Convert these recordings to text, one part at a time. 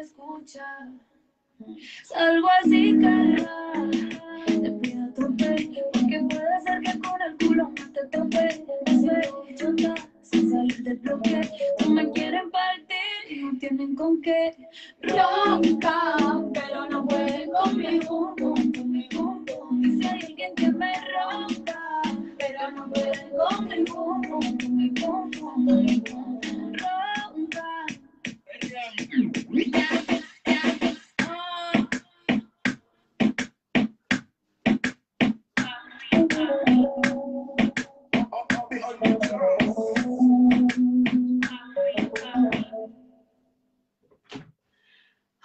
escucha. Salgo así, cara. Bloque. No me quieren partir y no tienen con qué. Ronca, pero no pueden con mi pum pum, con mi pum. Y si alguien que me ronca, pero no pueden con mi pum pum, con mi. Ronca. Ah.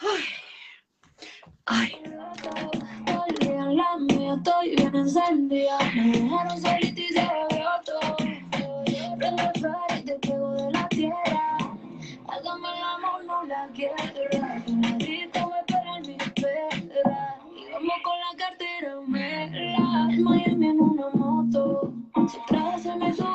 Ay. Ay. Estoy se todo. El